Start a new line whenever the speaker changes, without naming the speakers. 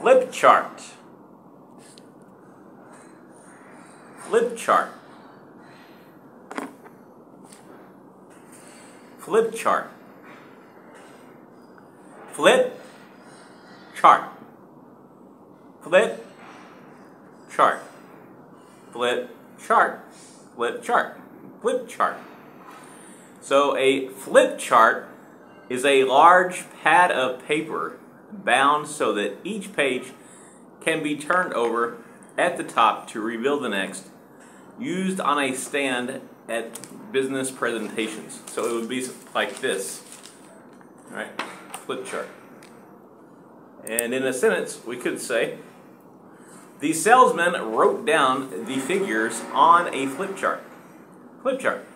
Flip chart. Flip chart. Flip chart. Flip chart. Flip chart. Flip chart. Flip chart. Flip chart. So a flip chart is a large pad of paper bound so that each page can be turned over at the top to reveal the next, used on a stand at business presentations. So it would be like this, All right? Flip chart. And in a sentence, we could say, the salesman wrote down the figures on a flip chart. Flip chart.